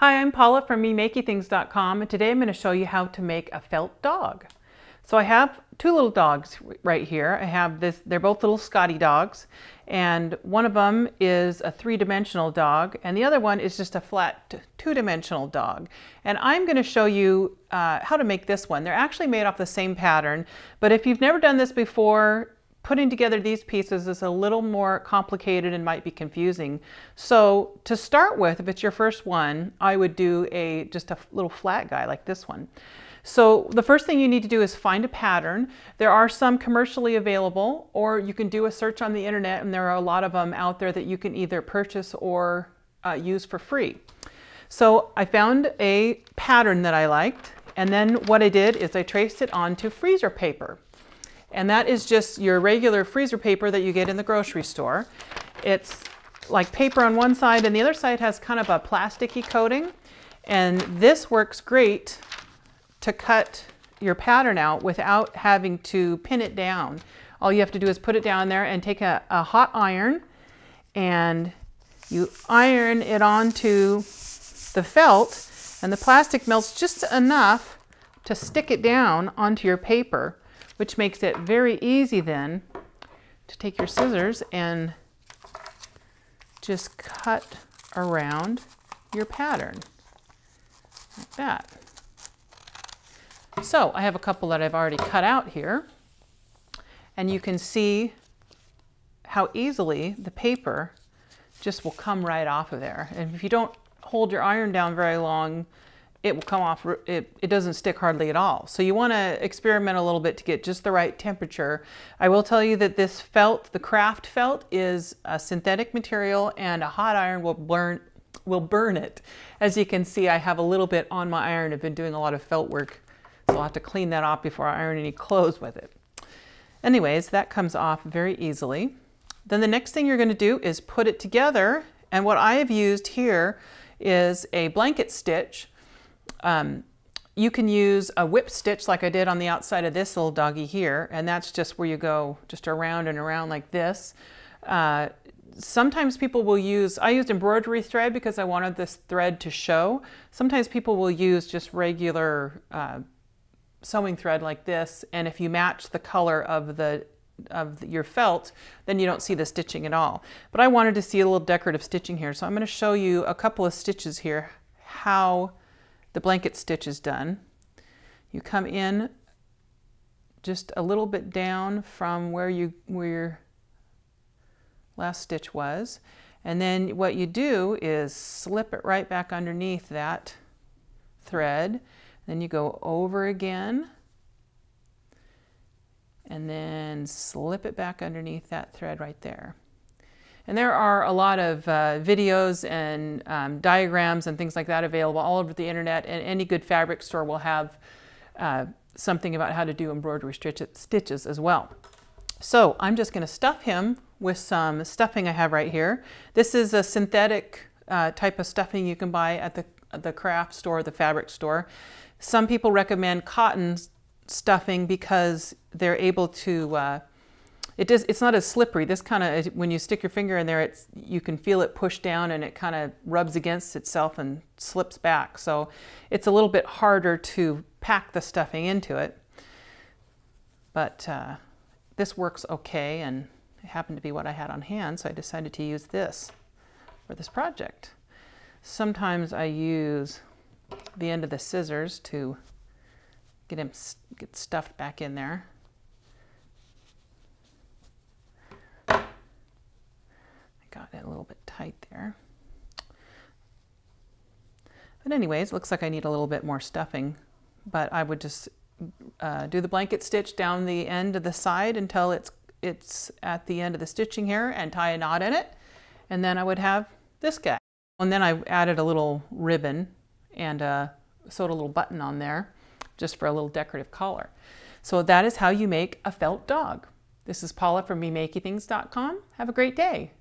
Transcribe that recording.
Hi, I'm Paula from MeMakeyThings.com and today I'm going to show you how to make a felt dog. So I have two little dogs right here. I have this, they're both little Scotty dogs and one of them is a three-dimensional dog and the other one is just a flat two-dimensional dog. And I'm going to show you uh, how to make this one. They're actually made off the same pattern, but if you've never done this before, putting together these pieces is a little more complicated and might be confusing. So to start with, if it's your first one, I would do a just a little flat guy like this one. So the first thing you need to do is find a pattern. There are some commercially available, or you can do a search on the internet, and there are a lot of them out there that you can either purchase or uh, use for free. So I found a pattern that I liked, and then what I did is I traced it onto freezer paper. And that is just your regular freezer paper that you get in the grocery store. It's like paper on one side and the other side has kind of a plasticky coating. And this works great to cut your pattern out without having to pin it down. All you have to do is put it down there and take a, a hot iron and you iron it onto the felt and the plastic melts just enough to stick it down onto your paper which makes it very easy then to take your scissors and just cut around your pattern like that. So I have a couple that I've already cut out here and you can see how easily the paper just will come right off of there. And if you don't hold your iron down very long, it will come off, it, it doesn't stick hardly at all. So you want to experiment a little bit to get just the right temperature. I will tell you that this felt, the craft felt, is a synthetic material and a hot iron will burn, will burn it. As you can see, I have a little bit on my iron. I've been doing a lot of felt work, so I'll have to clean that off before I iron any clothes with it. Anyways, that comes off very easily. Then the next thing you're going to do is put it together. And what I have used here is a blanket stitch um, you can use a whip stitch like I did on the outside of this little doggy here, and that's just where you go just around and around like this. Uh, sometimes people will use, I used embroidery thread because I wanted this thread to show. Sometimes people will use just regular uh, sewing thread like this, and if you match the color of the of your felt, then you don't see the stitching at all. But I wanted to see a little decorative stitching here, so I'm going to show you a couple of stitches here, how the blanket stitch is done. You come in just a little bit down from where you where your last stitch was. And then what you do is slip it right back underneath that thread. Then you go over again and then slip it back underneath that thread right there and there are a lot of uh, videos and um, diagrams and things like that available all over the internet, and any good fabric store will have uh, something about how to do embroidery stitches as well. So I'm just going to stuff him with some stuffing I have right here. This is a synthetic uh, type of stuffing you can buy at the, the craft store, the fabric store. Some people recommend cotton stuffing because they're able to uh, it does, it's not as slippery. This kind of, when you stick your finger in there, it's, you can feel it push down and it kind of rubs against itself and slips back. So it's a little bit harder to pack the stuffing into it. But uh, this works okay and it happened to be what I had on hand, so I decided to use this for this project. Sometimes I use the end of the scissors to get him get stuffed back in there. got it a little bit tight there. But anyways, looks like I need a little bit more stuffing, but I would just uh, do the blanket stitch down the end of the side until it's, it's at the end of the stitching here and tie a knot in it. And then I would have this guy. And then I added a little ribbon and uh, sewed a little button on there just for a little decorative collar. So that is how you make a felt dog. This is Paula from MeMakeyThings.com. Have a great day.